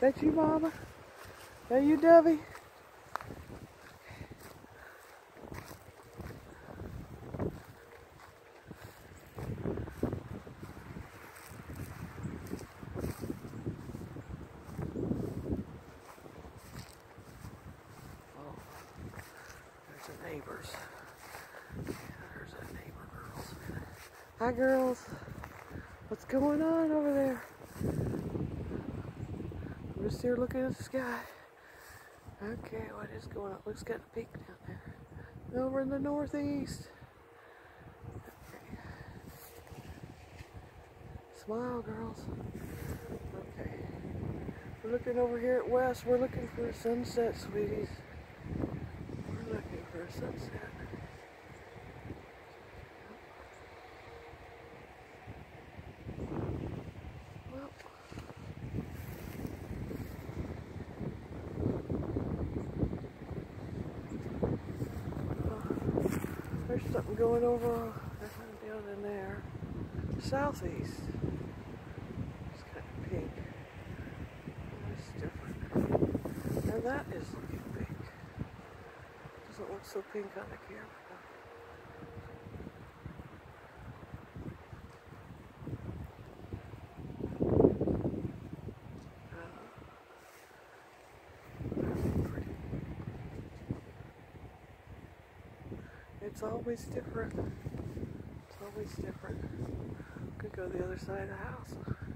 That you, Mama? That you, Debbie? Oh, neighbors. There's the neighbor girls. Hi, girls. What's going on over there? Just here looking at the sky. Okay, what is going on? Looks got a peak down there. Over in the northeast. Okay. Smile, girls. Okay. We're looking over here at west. We're looking for a sunset, sweeties. We're looking for a sunset. Well, There's something going over down in there. Southeast. It's kind of pink. That's different. Now that is looking pink. Doesn't look so pink on the camera. It's always different. It's always different. Could go the other side of the house.